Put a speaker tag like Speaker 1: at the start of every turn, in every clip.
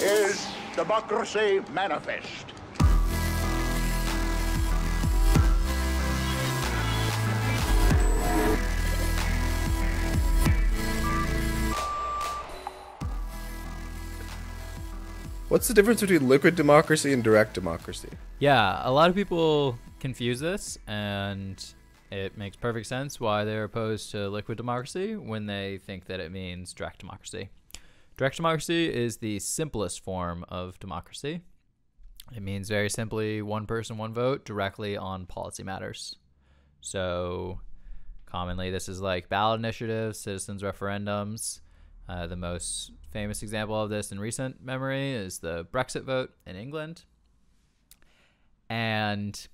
Speaker 1: is Democracy Manifest.
Speaker 2: What's the difference between liquid democracy and direct democracy?
Speaker 3: Yeah, a lot of people confuse this, and it makes perfect sense why they're opposed to liquid democracy when they think that it means direct democracy. Direct democracy is the simplest form of democracy. It means very simply one person, one vote directly on policy matters. So, commonly, this is like ballot initiatives, citizens' referendums. Uh, the most famous example of this in recent memory is the Brexit vote in England. And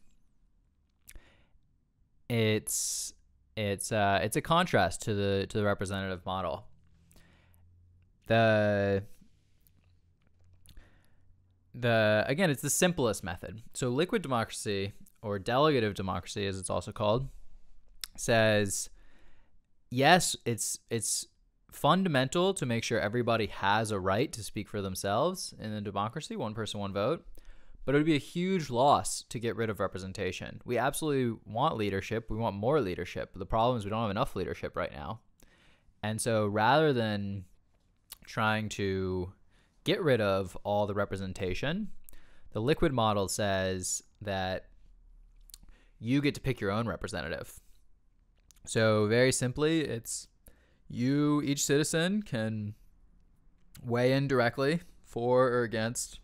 Speaker 3: it's it's uh, it's a contrast to the to the representative model. The the again, it's the simplest method. So liquid democracy or delegative democracy, as it's also called, says yes, it's it's fundamental to make sure everybody has a right to speak for themselves in a democracy, one person, one vote. But it would be a huge loss to get rid of representation. We absolutely want leadership. We want more leadership. The problem is we don't have enough leadership right now. And so rather than trying to get rid of all the representation, the liquid model says that you get to pick your own representative. So, very simply, it's you, each citizen, can weigh in directly for or against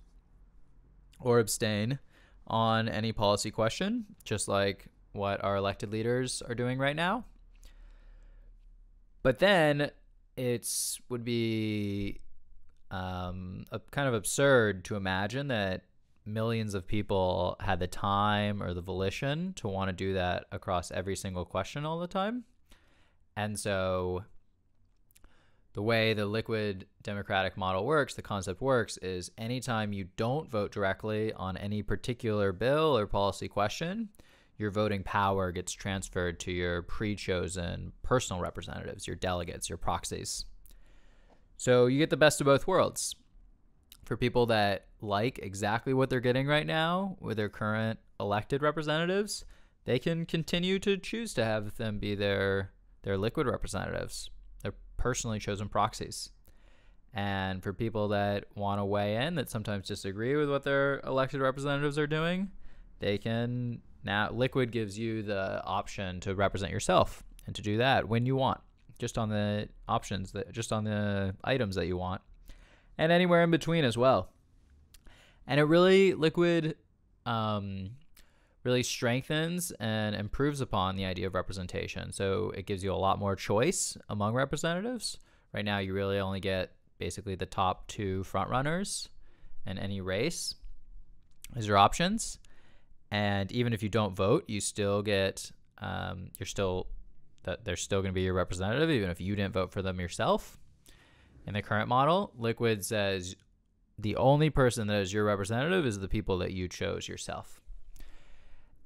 Speaker 3: or abstain on any policy question, just like what our elected leaders are doing right now. But then it would be um, a, kind of absurd to imagine that millions of people had the time or the volition to want to do that across every single question all the time. And so the way the liquid democratic model works, the concept works, is anytime you don't vote directly on any particular bill or policy question, your voting power gets transferred to your pre chosen personal representatives, your delegates, your proxies. So you get the best of both worlds. For people that like exactly what they're getting right now with their current elected representatives, they can continue to choose to have them be their their liquid representatives their personally chosen proxies. And for people that want to weigh in that sometimes disagree with what their elected representatives are doing, they can now Liquid gives you the option to represent yourself and to do that when you want, just on the options that just on the items that you want, and anywhere in between as well. And it really Liquid um, really strengthens and improves upon the idea of representation. So it gives you a lot more choice among representatives. Right now, you really only get basically the top two frontrunners in any race as your options. And even if you don't vote, you still get, um, you're still, that they're still going to be your representative, even if you didn't vote for them yourself. In the current model, Liquid says the only person that is your representative is the people that you chose yourself.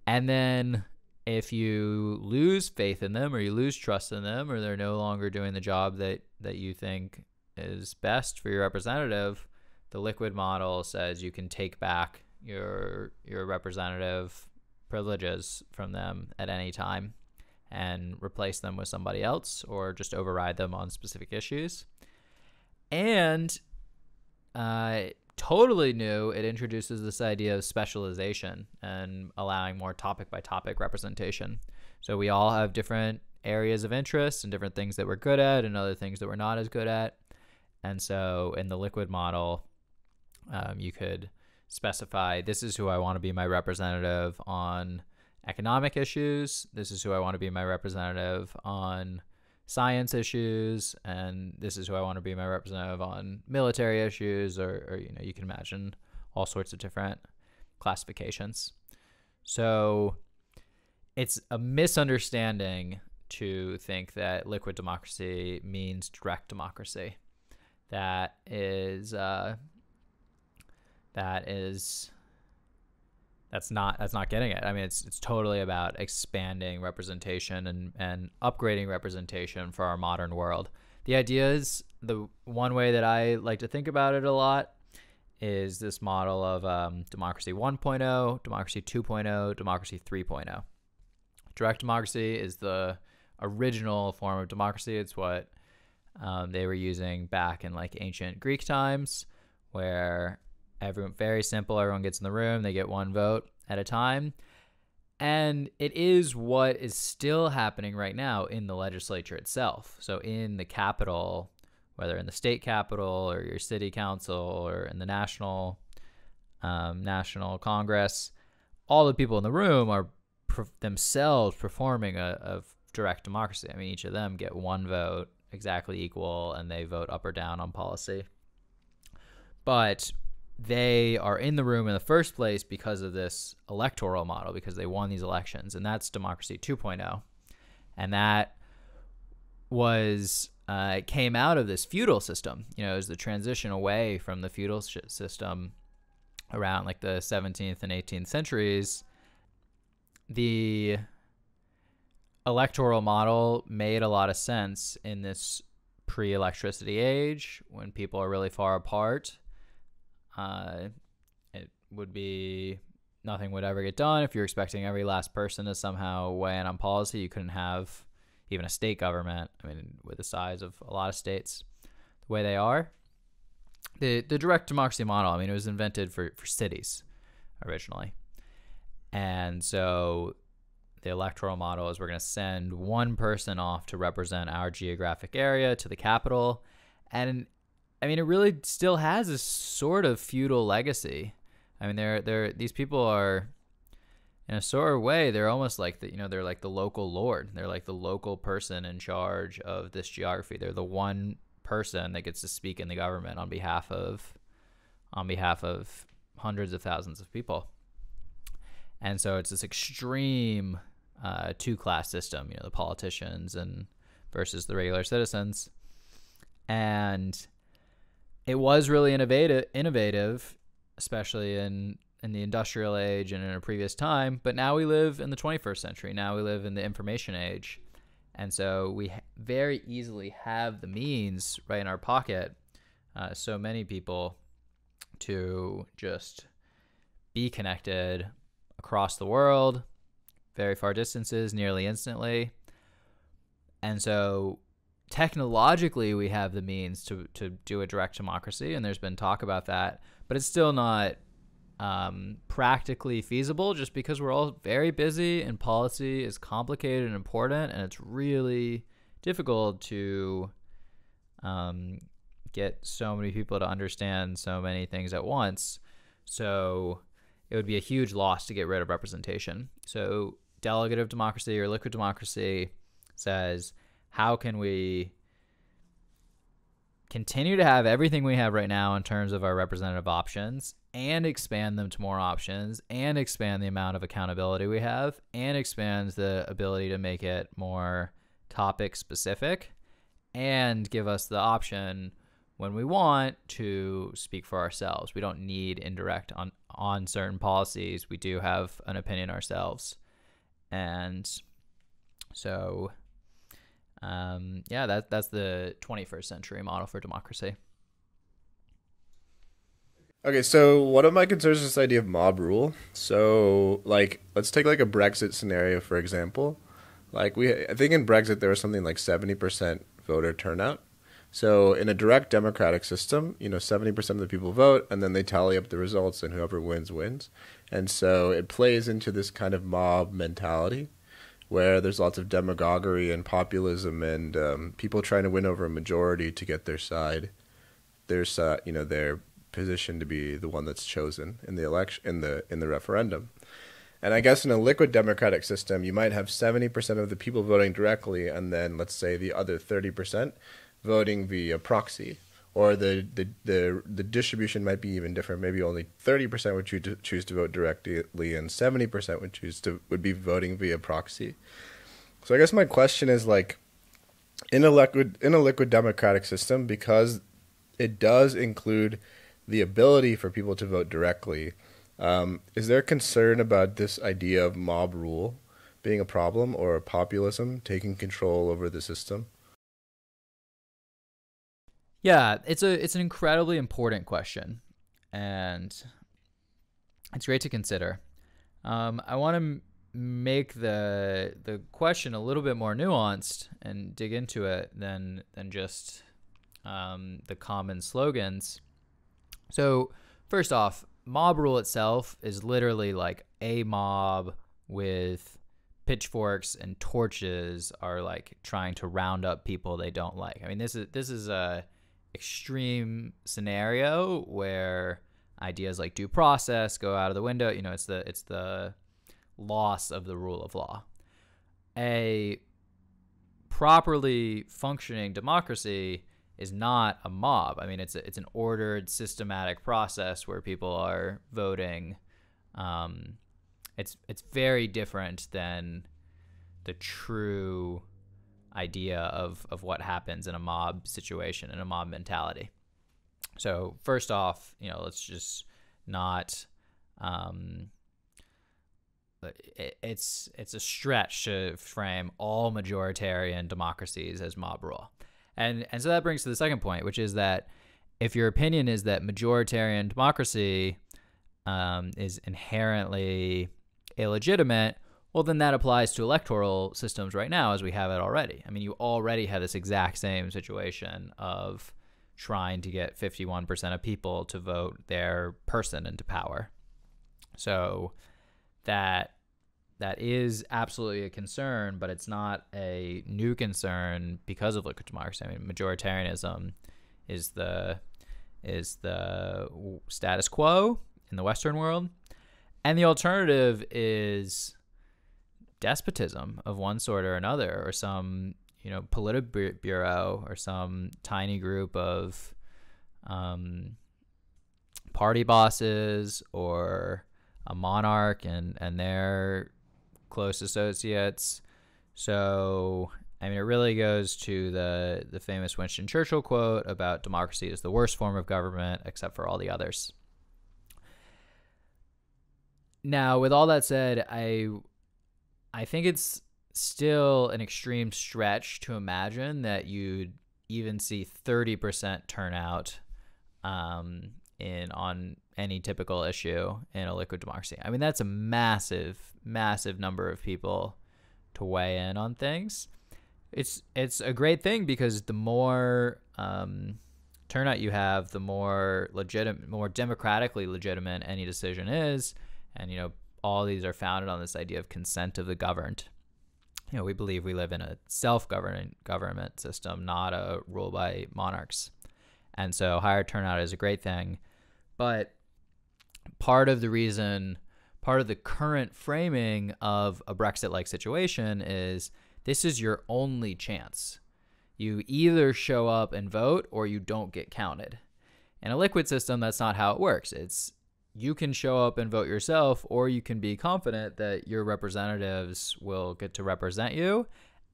Speaker 3: And then if you lose faith in them or you lose trust in them or they're no longer doing the job that, that you think is best for your representative, the liquid model says you can take back your your representative privileges from them at any time and replace them with somebody else or just override them on specific issues. And uh, totally new, it introduces this idea of specialization and allowing more topic by topic representation. So we all have different areas of interest and different things that we're good at and other things that we're not as good at. And so in the liquid model, um, you could specify this is who I want to be my representative on economic issues. This is who I want to be my representative on science issues, and this is who I want to be my representative on military issues, or, or you know, you can imagine all sorts of different classifications. So it's a misunderstanding to think that liquid democracy means direct democracy. That is uh, that is that's not that's not getting it. I mean, it's it's totally about expanding representation and and upgrading representation for our modern world. The idea is the one way that I like to think about it a lot is this model of um, democracy 1.0, democracy 2.0, democracy 3.0. Direct democracy is the original form of democracy. It's what um, they were using back in like ancient Greek times, where everyone very simple. Everyone gets in the room, they get one vote at a time, and it is what is still happening right now in the legislature itself. So in the capital, whether in the state capital or your city council or in the national um, national congress, all the people in the room are themselves performing a, a direct democracy. I mean, each of them get one vote exactly equal and they vote up or down on policy. But they are in the room in the first place because of this electoral model, because they won these elections. And that's democracy 2.0. And that was uh, came out of this feudal system. You know, as the transition away from the feudal system around like the 17th and 18th centuries. The electoral model made a lot of sense in this pre-electricity age when people are really far apart. Uh, it would be nothing would ever get done if you're expecting every last person to somehow weigh in on policy. You couldn't have even a state government. I mean, with the size of a lot of states, the way they are. The the direct democracy model. I mean, it was invented for for cities originally, and so the electoral model is we're going to send one person off to represent our geographic area to the capital. And I mean, it really still has a sort of feudal legacy. I mean, they're, they're, these people are, in a sort of way, they're almost like the, you know, they're like the local lord. They're like the local person in charge of this geography. They're the one person that gets to speak in the government on behalf of, on behalf of hundreds of thousands of people. And so it's this extreme uh, two class system, you know, the politicians and versus the regular citizens. And it was really innovative, innovative, especially in in the industrial age and in a previous time. But now we live in the 21st century. Now we live in the information age, and so we very easily have the means right in our pocket. Uh, so many people to just be connected across the world very far distances nearly instantly. And so technologically we have the means to, to do a direct democracy and there's been talk about that, but it's still not um, practically feasible just because we're all very busy and policy is complicated and important and it's really difficult to um, get so many people to understand so many things at once. So it would be a huge loss to get rid of representation. So delegative democracy or liquid democracy says how can we continue to have everything we have right now in terms of our representative options and expand them to more options and expand the amount of accountability we have and expand the ability to make it more topic specific and give us the option when we want to speak for ourselves. We don't need indirect on on certain policies. We do have an opinion ourselves. And so, um, yeah, that, that's the 21st century model for democracy.
Speaker 2: Okay, so one of my concerns is this idea of mob rule. So, like, let's take like a Brexit scenario for example. Like we, I think in Brexit there was something like seventy percent voter turnout. So in a direct democratic system, you know, seventy percent of the people vote, and then they tally up the results, and whoever wins wins. And so it plays into this kind of mob mentality where there's lots of demagoguery and populism and um, people trying to win over a majority to get their side. There's, uh, you know, their position to be the one that's chosen in the election in the in the referendum. And I guess in a liquid democratic system, you might have 70% of the people voting directly, and then let's say the other 30% voting via proxy or the, the, the, the distribution might be even different. Maybe only 30% would choose to, choose to vote directly and 70% would choose to would be voting via proxy. So I guess my question is like in a liquid in a liquid democratic system because it does include the ability for people to vote directly. Um, is there concern about this idea of mob rule being a problem or populism taking control over the system?
Speaker 3: Yeah, it's a it's an incredibly important question. and it's great to consider. Um, I want to m- make the the question a little bit more nuanced and dig into it than than just um, the common slogans. So, first off, mob rule itself is literally like a mob with pitchforks and torches are like trying to round up people they don't like. I mean, this is this is a extreme scenario where ideas like due process go out of the window. You know, it's the it's the loss of the rule of law. A properly functioning democracy is not a mob. I mean, it's a, it's an ordered, systematic process where people are voting. Um, it's it's very different than the true idea of of what happens in a mob situation in a mob mentality. So first off, you know, let's just not. Um, it's it's a stretch to frame all majoritarian democracies as mob rule, and and so that brings to the second point, which is that if your opinion is that majoritarian democracy um, is inherently illegitimate, well, then that applies to electoral systems right now as we have it already. I mean, you already have this exact same situation of trying to get 51% of people to vote their person into power. So that that is absolutely a concern, but it's not a new concern because of liquid democracy. I mean, majoritarianism is the is the status quo in the Western world, and the alternative is despotism of one sort or another, or some you know politburo or some tiny group of um, party bosses or a monarch and and their close associates. So I mean, it really goes to the the famous Winston Churchill quote about democracy is the worst form of government except for all the others. Now, with all that said, I I think it's still an extreme stretch to imagine that you'd even see 30% turnout um, in on any typical issue in a liquid democracy. I mean, that's a massive, massive number of people to weigh in on things. It's it's a great thing because the more um, turnout you have, the more legitimate, more democratically legitimate any decision is, and you know all these are founded on this idea of consent of the governed. You know, we believe we live in a self-governing government system, not a rule by monarchs. And so higher turnout is a great thing. But part of the reason, part of the current framing of a Brexit like situation is this is your only chance. You either show up and vote or you don't get counted. In a liquid system, that's not how it works. It's you can show up and vote yourself, or you can be confident that your representatives will get to represent you.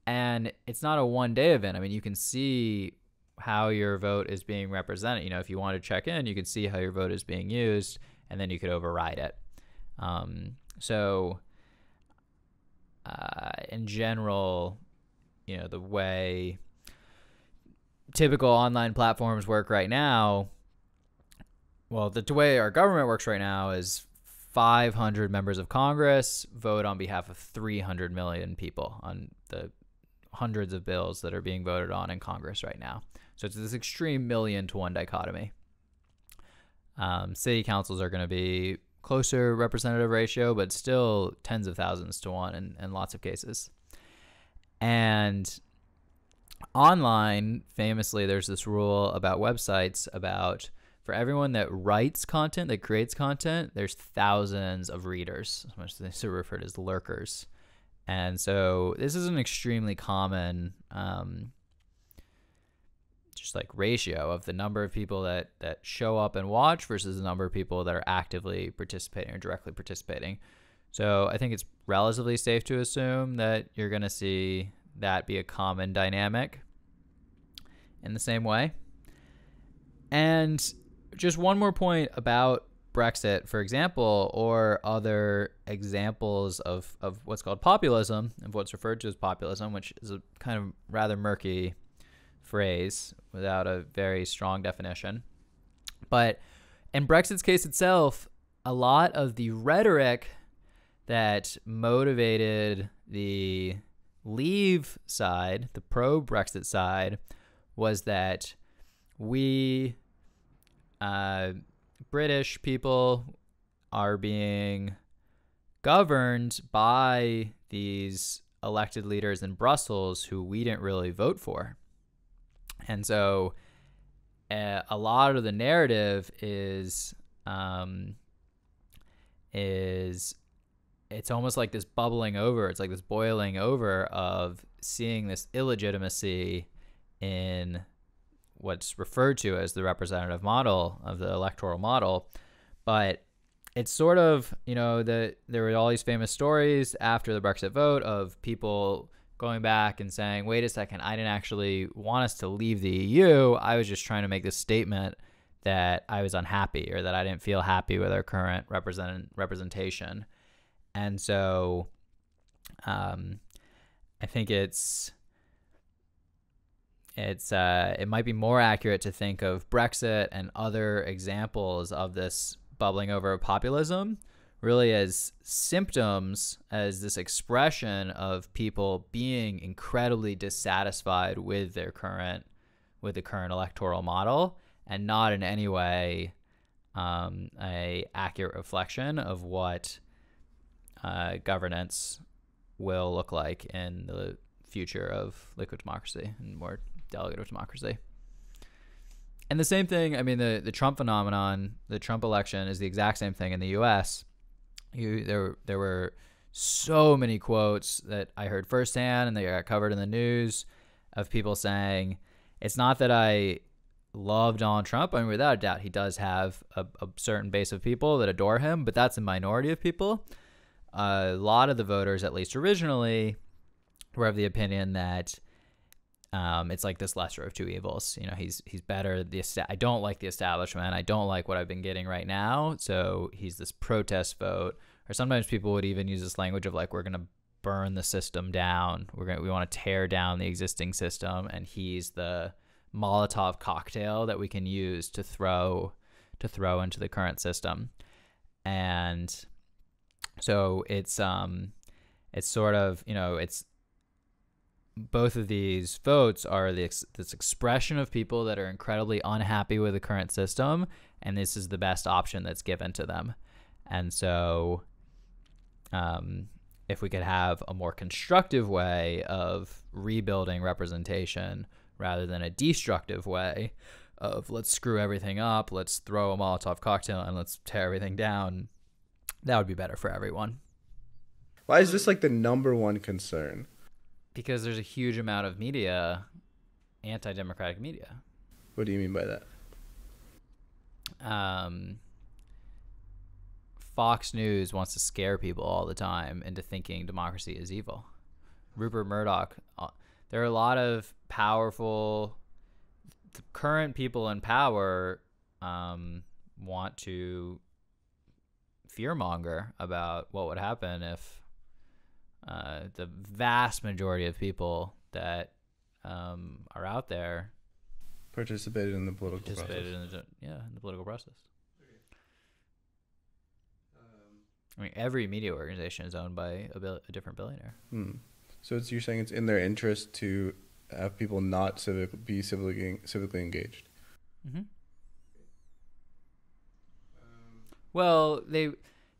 Speaker 3: And it's not a one day event. I mean, you can see how your vote is being represented. You know, if you want to check in, you can see how your vote is being used, and then you could override it. Um, so, uh, in general, you know, the way typical online platforms work right now, well, the way our government works right now is 500 members of Congress vote on behalf of 300 million people on the hundreds of bills that are being voted on in Congress right now. So it's this extreme million to one dichotomy. Um, city councils are going to be closer representative ratio, but still tens of thousands to one in, in lots of cases. And online, famously, there's this rule about websites about for everyone that writes content, that creates content, there's thousands of readers, which they of referred as lurkers. And so this is an extremely common, um, just like ratio of the number of people that that show up and watch versus the number of people that are actively participating or directly participating. So I think it's relatively safe to assume that you're going to see that be a common dynamic in the same way. And just one more point about Brexit, for example, or other examples of, of what's called populism, of what's referred to as populism, which is a kind of rather murky phrase without a very strong definition. But in Brexit's case itself, a lot of the rhetoric that motivated the leave side, the pro Brexit side, was that we, uh, British people, are being governed by these elected leaders in Brussels who we didn't really vote for. And so uh, a lot of the narrative is um, is it's almost like this bubbling over. It's like this boiling over of seeing this illegitimacy in what's referred to as the representative model of the electoral model. But it's sort of, you know, the there were all these famous stories after the Brexit vote of people going back and saying, "Wait a second, I didn't actually want us to leave the EU. I was just trying to make this statement that I was unhappy or that I didn't feel happy with our current represent representation." And so, um, I think it's it's uh, it might be more accurate to think of Brexit and other examples of this bubbling over of populism really as symptoms, as this expression of people being incredibly dissatisfied with their current, with the current electoral model, and not in any way um, a accurate reflection of what uh, governance will look like in the future of liquid democracy and more delegative democracy. And the same thing, I mean, the, the Trump phenomenon, the Trump election is the exact same thing in the US you there there were so many quotes that I heard firsthand and they got covered in the news of people saying it's not that I love Donald Trump. I mean, without a doubt, he does have a, a certain base of people that adore him, but that's a minority of people. Uh, a lot of the voters, at least originally, were of the opinion that um, it's like this lesser of two evils. You know, he's he's better. The I don't like the establishment. I don't like what I've been getting right now. So he's this protest vote. Or sometimes people would even use this language of like, we're gonna burn the system down. We're gonna we want to tear down the existing system, and he's the Molotov cocktail that we can use to throw to throw into the current system. And so it's um it's sort of you know it's both of these votes are this expression of people that are incredibly unhappy with the current system, and this is the best option that's given to them. And so, um, if we could have a more constructive way of rebuilding representation rather than a destructive way of let's screw everything up, let's throw a Molotov cocktail, and let's tear everything down, that would be better for everyone.
Speaker 2: Why is this like the number one concern?
Speaker 3: Because there's a huge amount of media, anti-democratic media.
Speaker 2: What do you mean by that?
Speaker 3: Um, Fox News wants to scare people all the time into thinking democracy is evil. Rupert Murdoch. Uh, there are a lot of powerful, current people in power um, want to fearmonger about what would happen if uh, the vast majority of people that um, are out there
Speaker 2: participated in the political participated
Speaker 3: process. in the yeah in the political process. I mean, every media organization is owned by a, bil- a different billionaire.
Speaker 2: Hmm. So it's you're saying it's in their interest to have people not civic be civically civically engaged.
Speaker 3: Mm-hmm. Well, they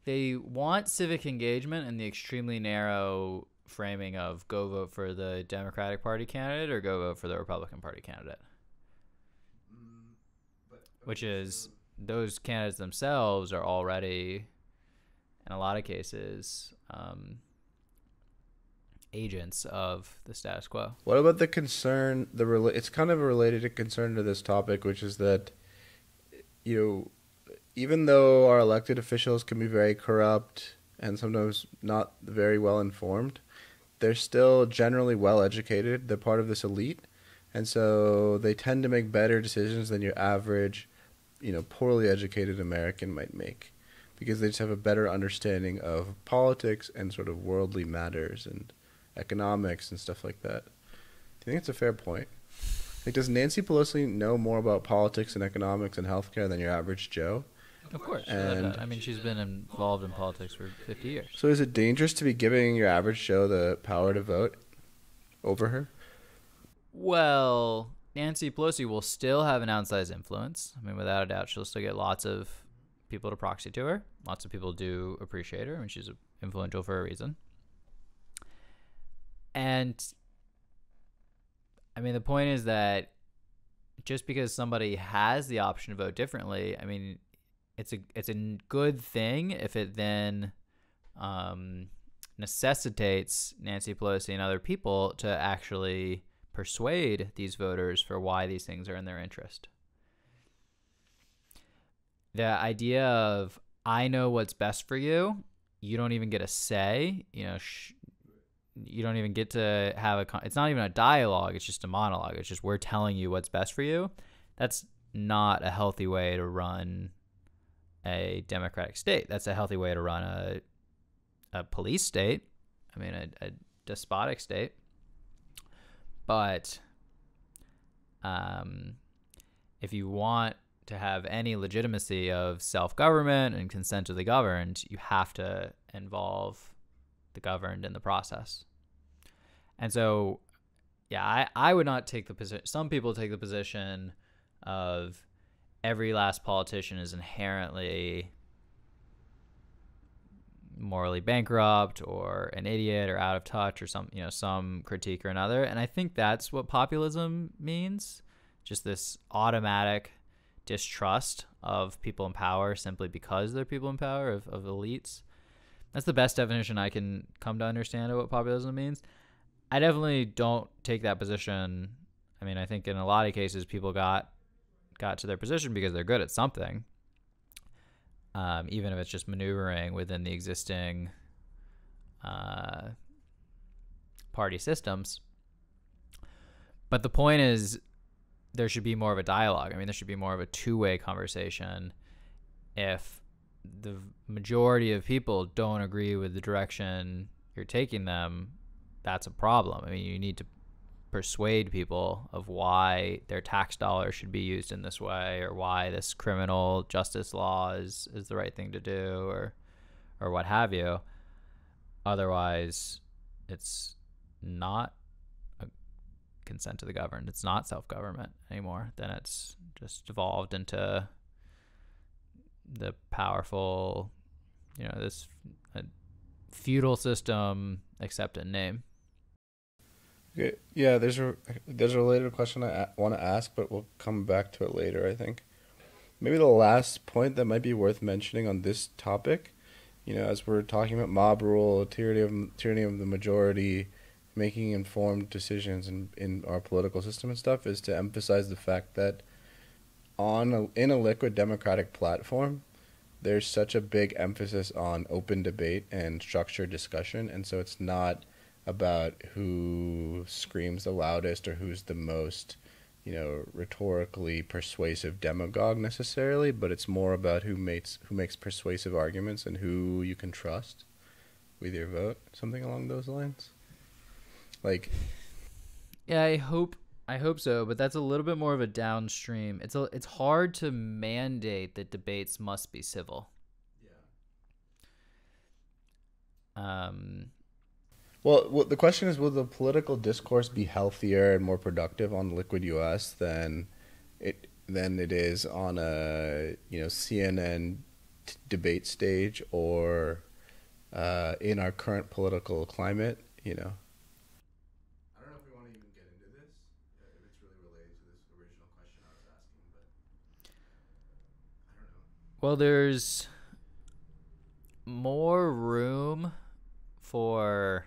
Speaker 3: they want civic engagement in the extremely narrow framing of go vote for the Democratic Party candidate or go vote for the Republican Party candidate. Which is those candidates themselves are already, in a lot of cases, um, agents of the status quo.
Speaker 2: What about the concern? The it's kind of a related concern to this topic, which is that you know even though our elected officials can be very corrupt and sometimes not very well informed, they're still generally well educated. They're part of this elite, and so they tend to make better decisions than your average, you know, poorly educated American might make, because they just have a better understanding of politics and sort of worldly matters and economics and stuff like that. Do you think it's a fair point? Like, does Nancy Pelosi know more about politics and economics and healthcare than your average Joe?
Speaker 3: Of course. And- I mean, she's been involved in politics for 50 years.
Speaker 2: So is it dangerous to be giving your average Joe the power to vote over her?
Speaker 3: Well, Nancy Pelosi will still have an outsized influence. I mean, without a doubt, she'll still get lots of people to proxy to her. Lots of people do appreciate her. I mean, she's influential for a reason. And I mean, the point is that just because somebody has the option to vote differently, I mean, it's a it's a good thing if it then um, necessitates Nancy Pelosi and other people to actually persuade these voters for why these things are in their interest. The idea of I know what's best for you, you don't even get a say. You know, sh- you don't even get to have a. Con- it's not even a dialogue. It's just a monologue. It's just we're telling you what's best for you. That's not a healthy way to run a democratic state. That's a healthy way to run a a police state. I mean, a, a despotic state. But um, if you want to have any legitimacy of self government and consent of the governed, you have to involve the governed in the process. And so, yeah, I, I would not take the position. Some people take the position of every last politician is inherently morally bankrupt or an idiot or out of touch or some you know some critique or another. And i think that's what populism means just this automatic distrust of people in power simply because they're people in power of, of elites. That's the best definition i can come to understand of what populism means. I definitely don't take that position. I mean i think in a lot of cases people got got to their position because they're good at something um, even if it's just maneuvering within the existing uh, party systems. But the point is, there should be more of a dialogue. I mean, there should be more of a two way conversation. If the majority of people don't agree with the direction you're taking them, that's a problem. I mean, you need to persuade people of why their tax dollars should be used in this way or why this criminal justice law is, is the right thing to do or or what have you. Otherwise, it's not a consent to the governed. It's not self government anymore. Then it's just evolved into the powerful, you know, this uh, feudal system, except in name.
Speaker 2: Okay. Yeah, there's a there's a related question I want to ask, but we'll come back to it later. I think maybe the last point that might be worth mentioning on this topic, you know, as we're talking about mob rule, tyranny of tyranny of the majority, making informed decisions in in our political system and stuff, is to emphasize the fact that on a, in a liquid democratic platform, there's such a big emphasis on open debate and structured discussion, and so it's not about who screams the loudest or who's the most, you know, rhetorically persuasive demagogue necessarily, but it's more about who makes who makes persuasive arguments and who you can trust with your vote, something along those lines. Like
Speaker 3: Yeah, I hope I hope so, but that's a little bit more of a downstream. It's a, it's hard to mandate that debates must be civil. Yeah. Um
Speaker 2: well, well, the question is, will the political discourse be healthier and more productive on Liquid US than it than it is on a you know CNN t- debate stage or uh, in our current political climate? You know. I don't know if we want to even get into this. If it's really related to this original question I was asking, but I don't know.
Speaker 3: Well, there's more room for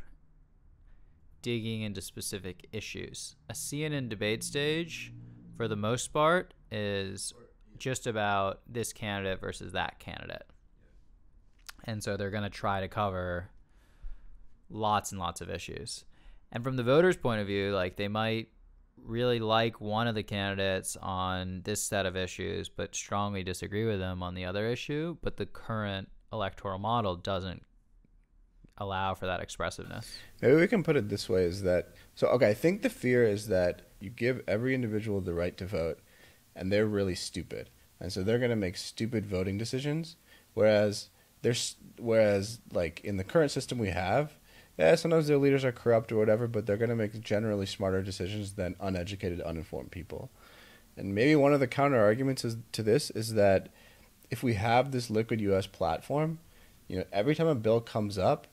Speaker 3: digging into specific issues. A CNN debate stage, for the most part, is just about this candidate versus that candidate. And so they're going to try to cover lots and lots of issues. And from the voters' point of view, like they might really like one of the candidates on this set of issues, but strongly disagree with them on the other issue. But the current electoral model doesn't allow for that expressiveness.
Speaker 2: Maybe we can put it this way: is that so? Okay, I think the fear is that you give every individual the right to vote, and they're really stupid, and so they're going to make stupid voting decisions. Whereas there's whereas like in the current system we have, yeah, sometimes their leaders are corrupt or whatever, but they're going to make generally smarter decisions than uneducated, uninformed people. And maybe one of the counter arguments is, to this is that if we have this liquid US platform, you know, every time a bill comes up,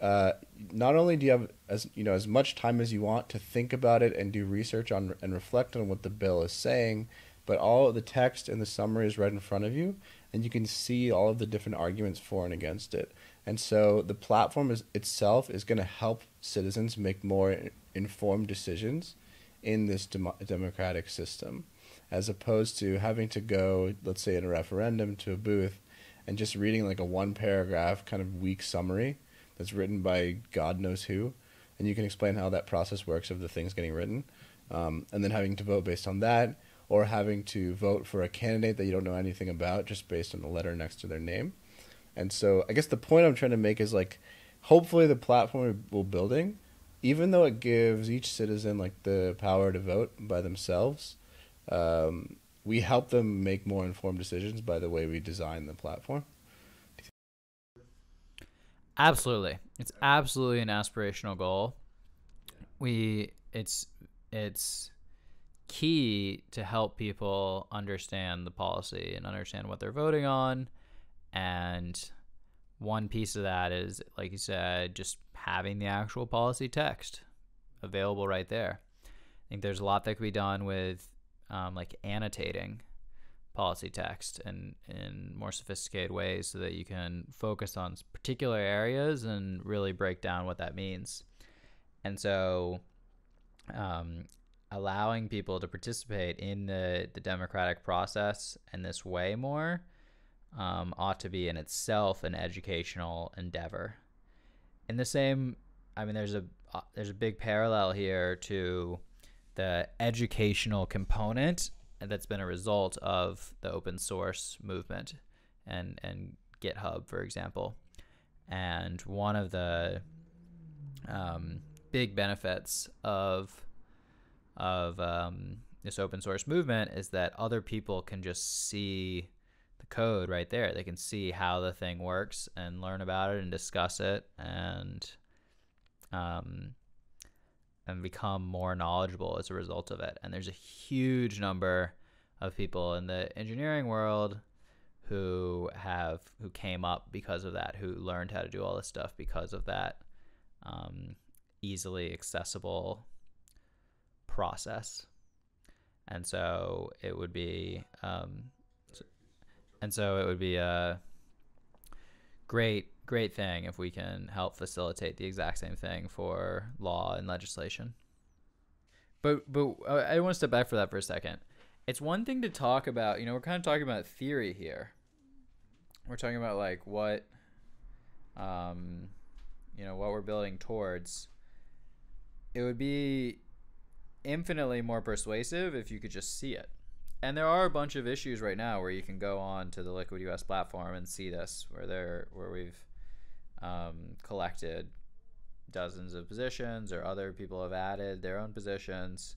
Speaker 2: uh, not only do you have as you know as much time as you want to think about it and do research on and reflect on what the bill is saying, but all of the text and the summary is right in front of you, and you can see all of the different arguments for and against it. And so the platform is, itself is going to help citizens make more informed decisions in this dem- democratic system, as opposed to having to go, let's say, in a referendum to a booth and just reading like a one paragraph kind of weak summary that's written by God knows who, and you can explain how that process works of the things getting written, um, and then having to vote based on that, or having to vote for a candidate that you don't know anything about just based on the letter next to their name. And so I guess the point I'm trying to make is like, hopefully the platform we're building, even though it gives each citizen like the power to vote by themselves, um, we help them make more informed decisions by the way we design the platform.
Speaker 3: Absolutely. It's absolutely an aspirational goal. We it's it's key to help people understand the policy and understand what they're voting on and one piece of that is like you said just having the actual policy text available right there. I think there's a lot that could be done with um, like annotating policy text and in more sophisticated ways so that you can focus on particular areas and really break down what that means. And so um, allowing people to participate in the, the democratic process in this way more um, ought to be in itself an educational endeavor. In the same, I mean, there's a uh, there's a big parallel here to the educational component that's been a result of the open source movement and and GitHub, for example. And one of the um, big benefits of of um, this open source movement is that other people can just see the code right there. They can see how the thing works and learn about it and discuss it and um, and become more knowledgeable as a result of it. And there's a huge number of people in the engineering world who have who came up because of that, who learned how to do all this stuff because of that um, easily accessible process. And so it would be, um, and so it would be a great, great thing if we can help facilitate the exact same thing for law and legislation. But, but I want to step back for that for a second. It's one thing to talk about, you know, we're kind of talking about theory here. We're talking about like what, um, you know, what we're building towards. It would be infinitely more persuasive if you could just see it. And there are a bunch of issues right now where you can go on to the Liquid US platform and see this, where there where we've um, collected dozens of positions, or other people have added their own positions,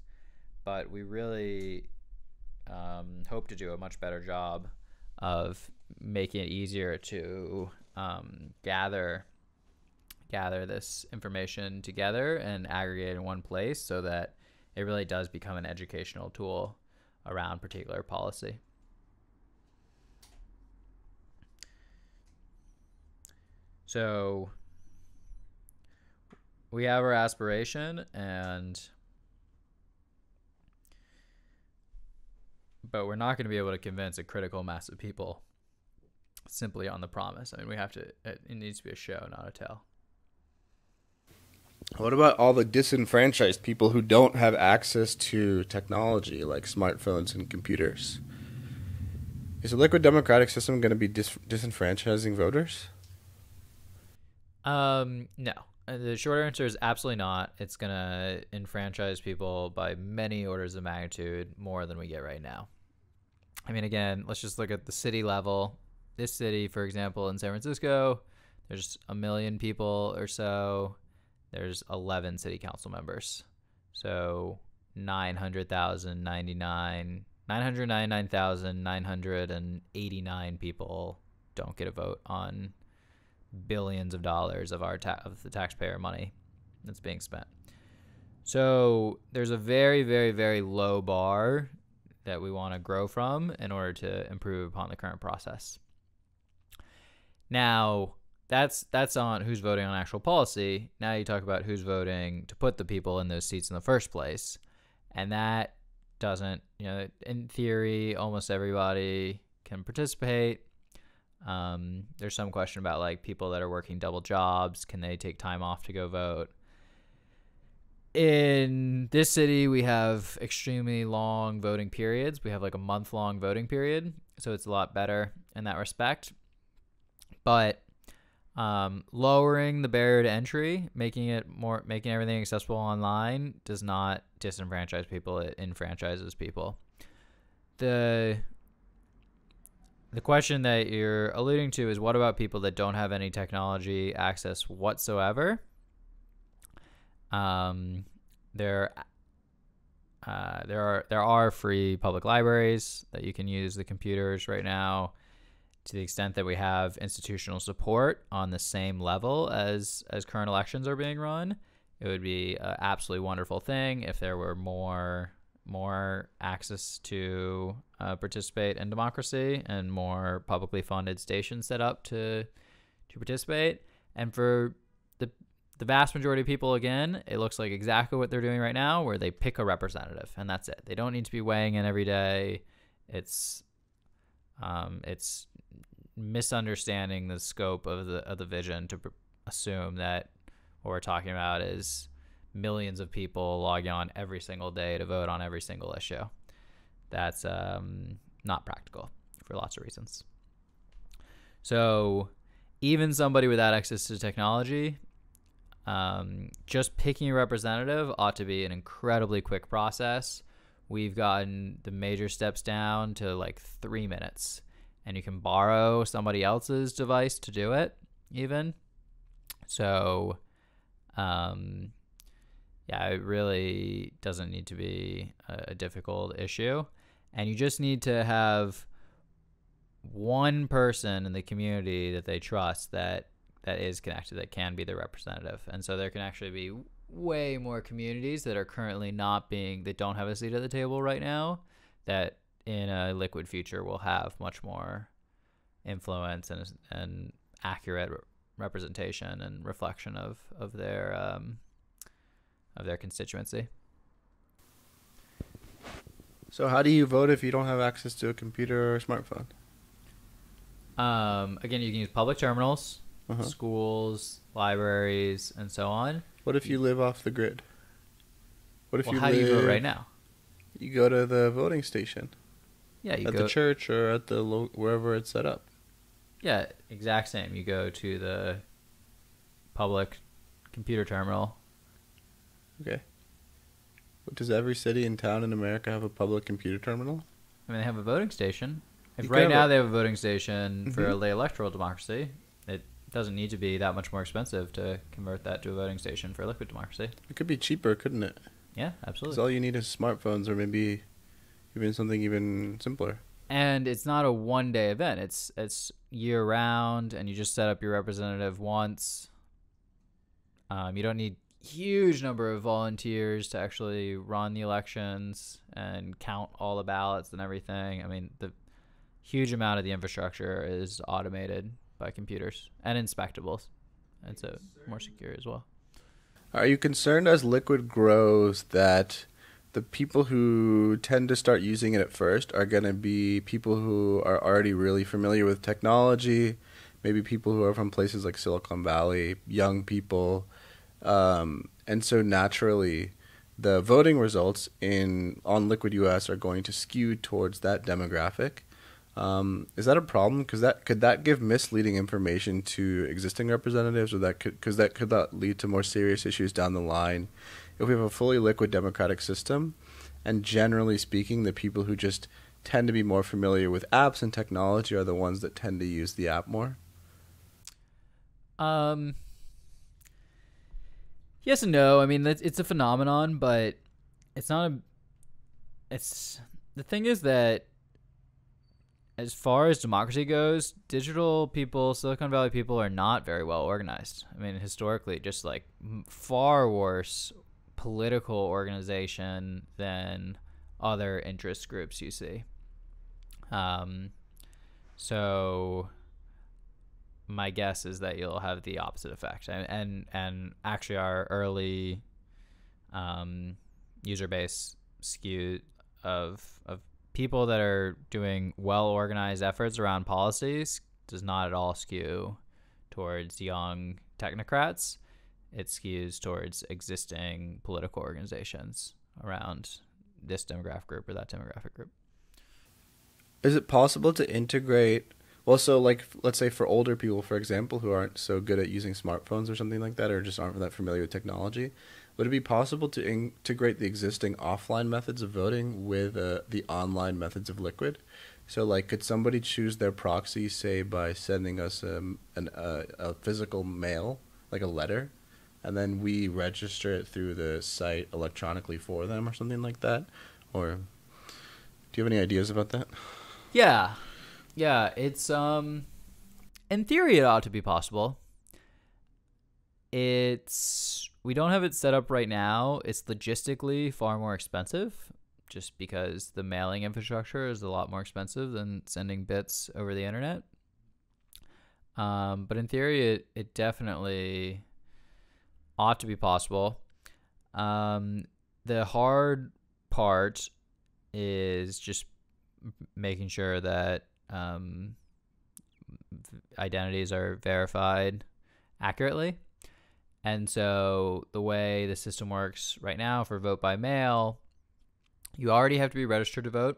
Speaker 3: but we really um, hope to do a much better job of making it easier to um, gather gather this information together and aggregate in one place so that it really does become an educational tool around particular policy. So we have our aspiration and but we're not going to be able to convince a critical mass of people simply on the promise. I mean, we have to it, it needs to be a show, not a tell.
Speaker 2: What about all the disenfranchised people who don't have access to technology like smartphones and computers? Is a liquid democratic system going to be dis- disenfranchising voters?
Speaker 3: Um, no. Uh, the short answer is absolutely not. It's going to enfranchise people by many orders of magnitude more than we get right now. I mean, again, let's just look at the city level. This city, for example, in San Francisco, there's a million people or so there's 11 city council members. So 900,099 999,989 people don't get a vote on billions of dollars of our ta- of the taxpayer money that's being spent. So there's a very, very, very low bar that we want to grow from in order to improve upon the current process. Now, that's that's on who's voting on actual policy. Now you talk about who's voting to put the people in those seats in the first place. And that doesn't, you know, in theory, almost everybody can participate. Um, there's some question about like people that are working double jobs, can they take time off to go vote? In this city, we have extremely long voting periods. We have like a month long voting period, so it's a lot better in that respect. But um, lowering the barrier to entry, making it more, making everything accessible online, does not disenfranchise people. It enfranchises people. The the question that you're alluding to is what about people that don't have any technology access whatsoever? Um, there, uh, there are there are free public libraries that you can use the computers right now. To the extent that we have institutional support on the same level as as current elections are being run, it would be an absolutely wonderful thing if there were more more access to uh, participate in democracy and more publicly funded stations set up to to participate. And for the the vast majority of people, again, it looks like exactly what they're doing right now, where they pick a representative and that's it. They don't need to be weighing in every day. It's um, it's misunderstanding the scope of the of the vision to assume that what we're talking about is millions of people logging on every single day to vote on every single issue. That's um, not practical for lots of reasons. So, even somebody without access to technology, um, just picking a representative ought to be an incredibly quick process. We've gotten the major steps down to like three minutes, and you can borrow somebody else's device to do it, even. So, um, yeah, it really doesn't need to be a, difficult issue. And you just need to have one person in the community that they trust that that is connected that can be the representative. And so there can actually be way more communities that are currently not being that don't have a seat at the table right now that in a liquid future will have much more influence and and accurate representation and reflection of of their um, of their constituency.
Speaker 2: So how do you vote if you don't have access to a computer or a smartphone?
Speaker 3: Um, again, you can use public terminals,
Speaker 2: Uh-huh.
Speaker 3: schools, libraries, and so on.
Speaker 2: What if you live off the grid? What if
Speaker 3: Well,
Speaker 2: you
Speaker 3: how do you vote
Speaker 2: live-
Speaker 3: right now?
Speaker 2: You go to the voting station
Speaker 3: Yeah, you
Speaker 2: at
Speaker 3: go.
Speaker 2: the church or at the lo- wherever it's set up.
Speaker 3: Yeah, exact same. You go to the public computer terminal.
Speaker 2: Okay. But does every city and town in America have a public computer terminal?
Speaker 3: I mean, they have a voting station. If
Speaker 2: You
Speaker 3: right
Speaker 2: have
Speaker 3: now
Speaker 2: a-
Speaker 3: they have a voting station for
Speaker 2: Mhm.
Speaker 3: the electoral democracy, it doesn't need to be that much more expensive to convert that to a voting station for a liquid democracy.
Speaker 2: It could be cheaper, couldn't it?
Speaker 3: Yeah,
Speaker 2: Because
Speaker 3: absolutely.
Speaker 2: all you need is smartphones or maybe even something even simpler.
Speaker 3: and it's not a one day event. It's it's year round, and you just set up your representative once. Um, you don't need huge number of volunteers to actually run the elections and count all the ballots and everything. I mean, the huge amount of the infrastructure is automated by computers and inspectables, and so more secure as well.
Speaker 2: Are you concerned as Liquid grows that the people who tend to start using it at first are going to be people who are already really familiar with technology, maybe people who are from places like Silicon Valley, young people, um, and so naturally the voting results in on Liquid US are going to skew towards that demographic. Um, is that a problem? Because that could that give misleading information to existing representatives, or that could because that could that lead to more serious issues down the line if we have a fully liquid democratic system. And generally speaking, the people who just tend to be more familiar with apps and technology are the ones that tend to use the app more.
Speaker 3: Um. Yes and no. I mean, it's, it's a phenomenon, but it's not a. It's the thing is that as far as democracy goes, digital people, Silicon Valley people are not very well organized. I mean, historically, just like far worse political organization than other interest groups you see. Um, so my guess is that you'll have the opposite effect, and and, and actually our early um, user base skew of of people that are doing well organized efforts around policies does not at all skew towards young technocrats. It skews towards existing political organizations around this demographic group or that demographic group.
Speaker 2: Is it possible to integrate? Well, so like, let's say for older people, for example, who aren't so good at using smartphones or something like that, or just aren't that familiar with technology, would it be possible to integrate the existing offline methods of voting with uh, the online methods of Liquid? So, like, could somebody choose their proxy, say, by sending us um, an, uh, a physical mail, like a letter, and then we register it through the site electronically for them, or something like that? Or do you have any ideas about that?
Speaker 3: Yeah, yeah. It's um, in theory, it ought to be possible. It's we don't have it set up right now. It's logistically far more expensive just because the mailing infrastructure is a lot more expensive than sending bits over the internet. Um, but in theory, it, it definitely ought to be possible. Um, the hard part is just making sure that um, identities are verified accurately. And so the way the system works right now for vote by mail, you already have to be registered to vote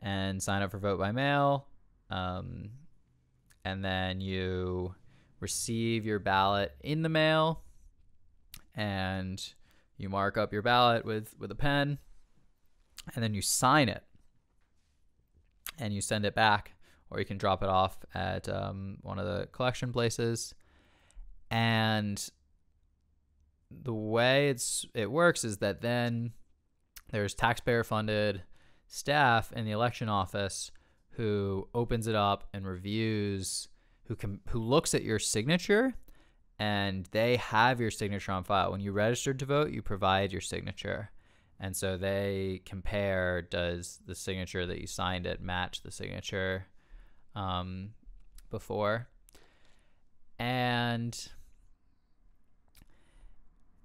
Speaker 3: and sign up for vote by mail. Um, and then you receive your ballot in the mail and you mark up your ballot with, with a pen and then you sign it and you send it back or you can drop it off at um, one of the collection places. And the way it's it works is that then there's taxpayer funded staff in the election office who opens it up and reviews who can who looks at your signature and they have your signature on file. When you registered to vote you provide your signature and so they compare does the signature that you signed it match the signature um, before and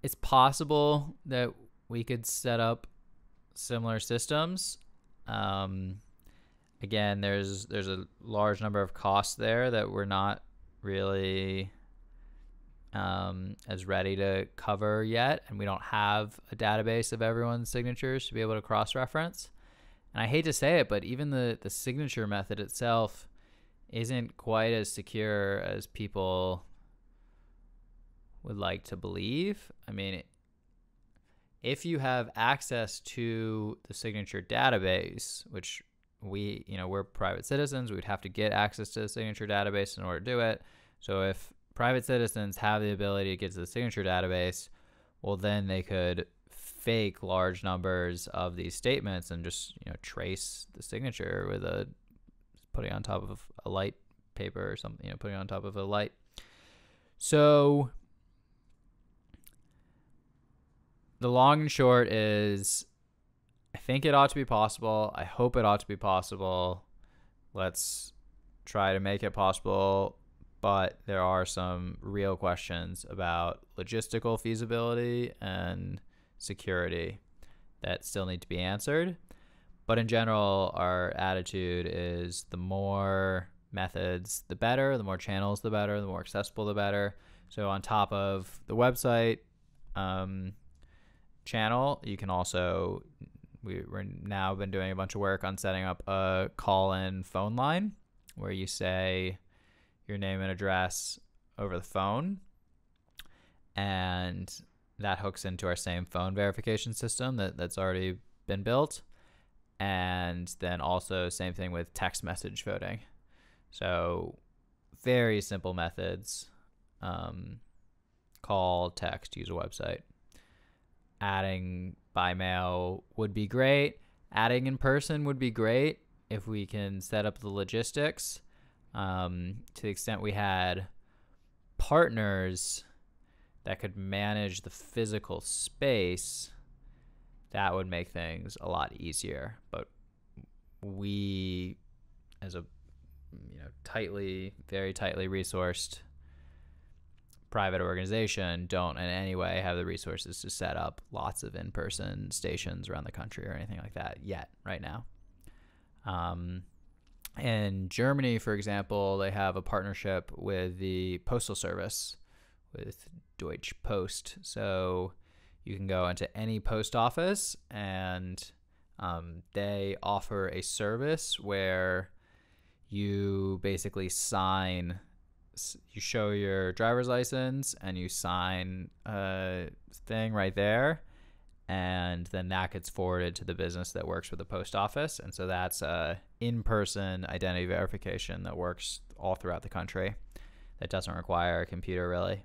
Speaker 3: it's possible that we could set up similar systems. Um, again, there's there's a large number of costs there that we're not really um, as ready to cover yet, and we don't have a database of everyone's signatures to be able to cross reference. And I hate to say it, but even the the signature method itself isn't quite as secure as people would like to believe. I mean, if you have access to the signature database, which we, you know, we're private citizens, we'd have to get access to the signature database in order to do it. So if private citizens have the ability to get to the signature database, well, then they could fake large numbers of these statements and just, you know, trace the signature with a putting on top of a light paper or something, you know, putting on top of a light. So the long and short is I think it ought to be possible. I hope it ought to be possible. Let's try to make it possible. But there are some real questions about logistical feasibility and security that still need to be answered. But in general, our attitude is the more methods, the better, the more channels, the better, the more accessible, the better. So, on top of the website, um, channel. You can also we, we're now been doing a bunch of work on setting up a call-in phone line where you say your name and address over the phone, and that hooks into our same phone verification system that, that's already been built. And then also same thing with text message voting. So very simple methods. Um, call, text, use a website adding by mail would be great. adding in person would be great if we can set up the logistics. Um, to the extent we had partners that could manage the physical space, that would make things a lot easier. But we, as a you know tightly, very tightly resourced private organization, don't in any way have the resources to set up lots of in-person stations around the country or anything like that yet. Right now. Um, in Germany, for example, they have a partnership with the postal service with Deutsche Post. So you can go into any post office and um, they offer a service where you basically sign, you show your driver's license and you sign a thing right there. And then that gets forwarded to the business that works with the post office. And so that's a in person identity verification that works all throughout the country that doesn't require a computer really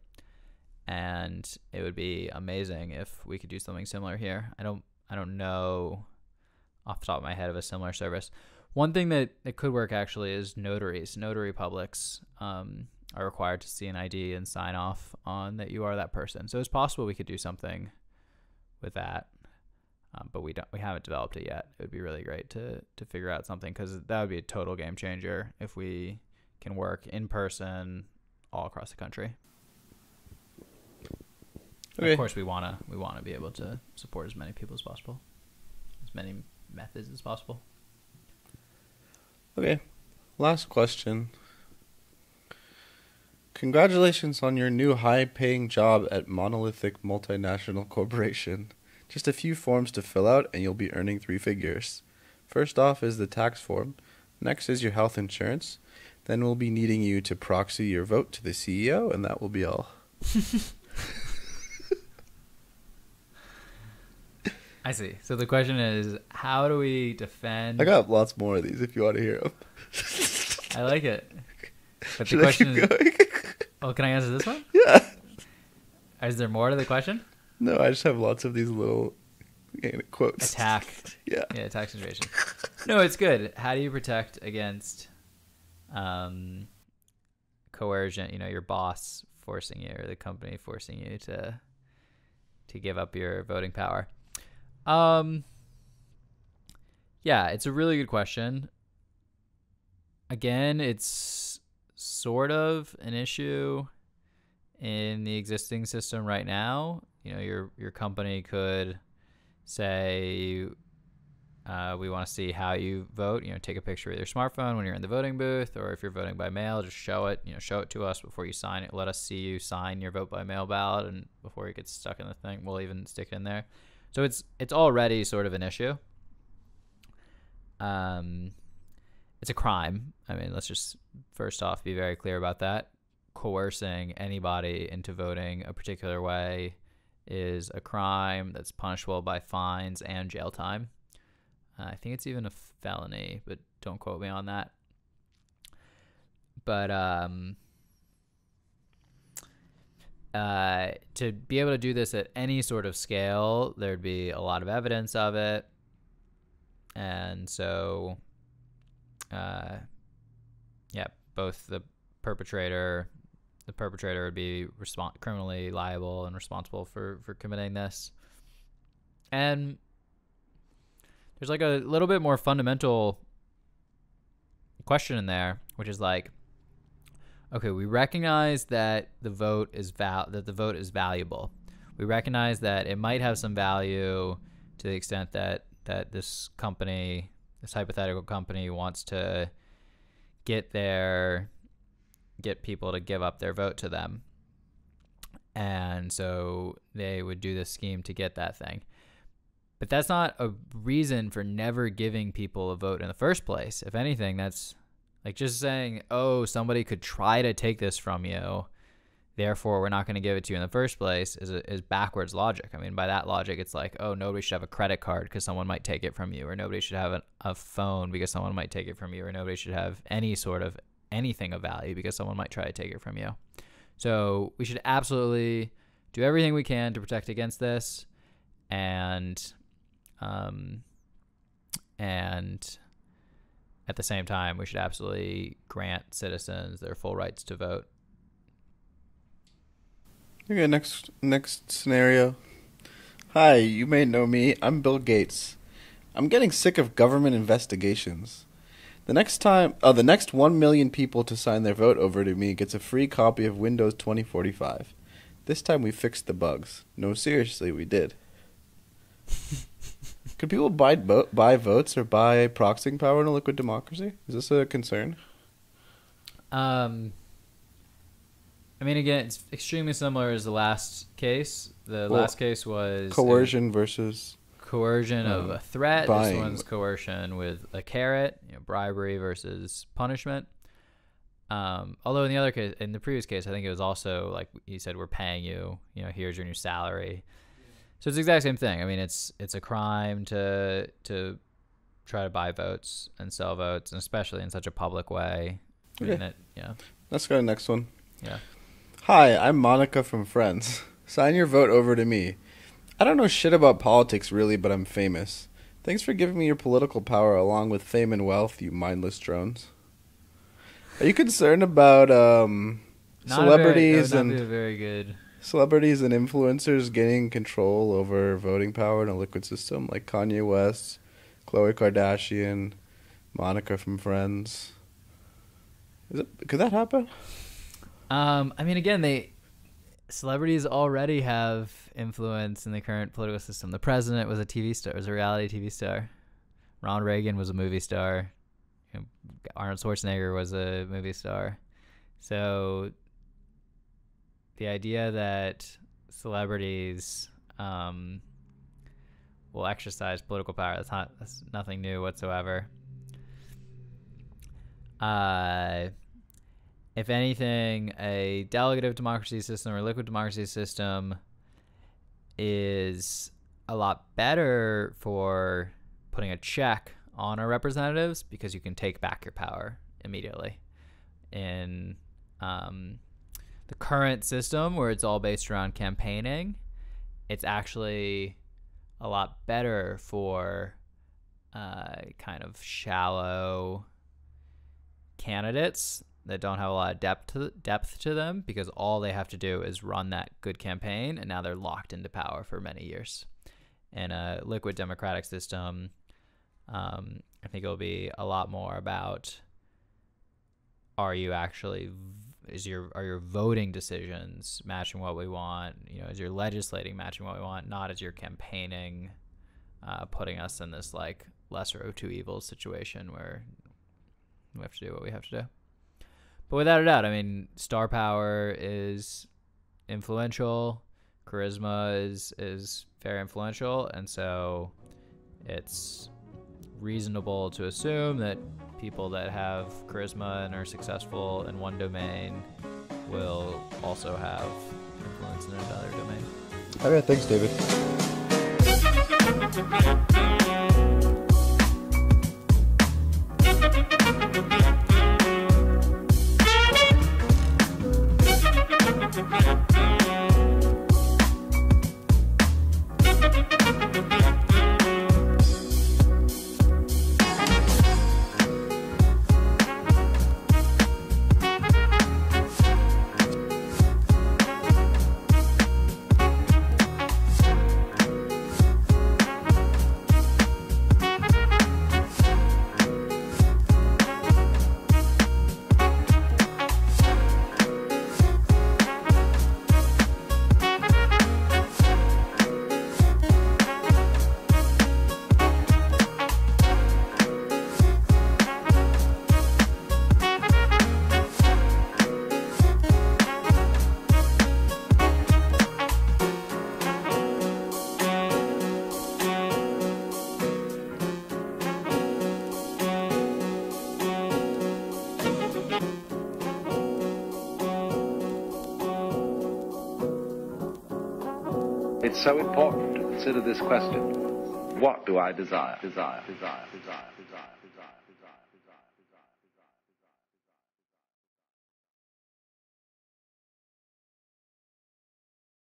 Speaker 3: and it would be amazing if we could do something similar here. I don't I don't know off the top of my head of a similar service. One thing that, it could work actually is notaries. Notary publics um, are required to see an ID and sign off on that you are that person. So it's possible we could do something with that, um, but we don't. We haven't developed it yet. It would be really great to to figure out something because that would be a total game changer if we can work in person all across the country.
Speaker 2: Okay.
Speaker 3: Of course, we wanna we wanna be able to support as many people as possible, as many methods as possible.
Speaker 2: Okay. Last question. Congratulations on your new high paying job at Monolithic Multinational Corporation. Just a few forms to fill out and you'll be earning three figures. First off is the tax form. Next is your health insurance. Then we'll be needing you to proxy your vote to the CEO, and that will be all.
Speaker 3: I see. So the question is, how do we defend?
Speaker 2: I got lots more of these if you want to hear them.
Speaker 3: I like it. But the
Speaker 2: Should I
Speaker 3: question
Speaker 2: keep
Speaker 3: is,
Speaker 2: going?
Speaker 3: oh, can I answer this one?
Speaker 2: yeah.
Speaker 3: Is there more to the question?
Speaker 2: No, I just have lots of these little quotes.
Speaker 3: Attack.
Speaker 2: Yeah.
Speaker 3: Yeah, tax situation. No, it's good. How do you protect against um, coercion? You know, your boss forcing you or the company forcing you to to give up your voting power. Um, yeah, it's a really good question. Again, it's sort of an issue in the existing system right now. You know, your your company could say uh, we want to see how you vote. You know, take a picture with your smartphone when you're in the voting booth, or if you're voting by mail, just show it. You know, show it to us before you sign it. Let us see you sign your vote by mail ballot, and before it gets stuck in the thing, we'll even stick it in there. So it's it's already sort of an issue. Um, it's a crime. I mean, let's just first off be very clear about that. Coercing anybody into voting a particular way is a crime that's punishable by fines and jail time. Uh, I think it's even a felony, but don't quote me on that. But um, uh, to be able to do this at any sort of scale, there'd be a lot of evidence of it, and so, uh, yeah, both the perpetrator, the perpetrator would be criminally liable and responsible for for committing this, and there's like a little bit more fundamental question in there, which is like okay, we recognize that the vote is val- that the vote is valuable. We recognize that it might have some value to the extent that that this company, this hypothetical company, wants to get their get people to give up their vote to them, and so they would do this scheme to get that thing. But that's not a reason for never giving people a vote in the first place. If anything, that's like just saying, "Oh, somebody could try to take this from you." Therefore, we're not going to give it to you in the first place is is backwards logic. I mean, by that logic, it's like, oh, nobody should have a credit card because someone might take it from you, or nobody should have an, a phone because someone might take it from you, or nobody should have any sort of anything of value because someone might try to take it from you. So we should absolutely do everything we can to protect against this, and um, and at the same time, we should absolutely grant citizens their full rights to vote.
Speaker 2: Okay, next next scenario. Hi, you may know me. I'm Bill Gates. I'm getting sick of government investigations. The next time, uh, the next 1 million people to sign their vote over to me gets a free copy of Windows 2045. This time we fixed the bugs. No, seriously, we did. Could people buy bo- buy votes or buy proxying power in a liquid democracy? Is this a concern?
Speaker 3: Um, I mean, again, it's extremely similar as the last case. The
Speaker 2: Well,
Speaker 3: last case was
Speaker 2: Coercion versus
Speaker 3: coercion of
Speaker 2: uh,
Speaker 3: a threat.
Speaker 2: buying.
Speaker 3: This one's coercion with a carrot, you know, bribery versus punishment. Um, although in the other case, in the previous case, I think it was also like he said, "We're paying you. You know, here's your new salary." So it's the exact same thing. I mean, it's it's a crime to to try to buy votes and sell votes, and especially in such a public way. I mean,
Speaker 2: Okay.
Speaker 3: it, yeah,
Speaker 2: Let's go to the next one.
Speaker 3: yeah.
Speaker 2: Hi, I'm Monica from Friends. Sign your vote over to me. I don't know shit about politics really, but I'm famous. Thanks for giving me your political power along with fame and wealth, you mindless drones. Are you concerned about um,
Speaker 3: a very-
Speaker 2: celebrities and
Speaker 3: very good.
Speaker 2: celebrities and influencers gaining control over voting power in a liquid system like Kanye West, Khloe Kardashian, Monica from Friends? Is it, could that happen?
Speaker 3: Um, I mean, again, they celebrities already have influence in the current political system. The president was a TV star, was a reality TV star. Ronald Reagan was a movie star. You know, Arnold Schwarzenegger was a movie star. So the idea that celebrities um, will exercise political power that's not that's nothing new whatsoever. Uh, if anything, a delegative democracy system or liquid democracy system is a lot better for putting a check on our representatives because you can take back your power immediately. In um, the current system, where it's all based around campaigning, it's actually a lot better for uh, kind of shallow candidates that don't have a lot of depth to, depth to them because all they have to do is run that good campaign and now they're locked into power for many years. In a liquid democratic system, um, I think it'll be a lot more about are you actually is your are your voting decisions matching what we want? You know, is your legislating matching what we want? Not as your campaigning uh, putting us in this like lesser of two evils situation where we have to do what we have to do. But without a doubt, I mean, star power is influential, charisma is is very influential, and so it's reasonable to assume that people that have charisma and are successful in one domain will also have influence in another domain.
Speaker 2: Okay, thanks, David.
Speaker 4: It's Thank you. So important to consider this question. What do I desire? Desire, desire, desire, desire.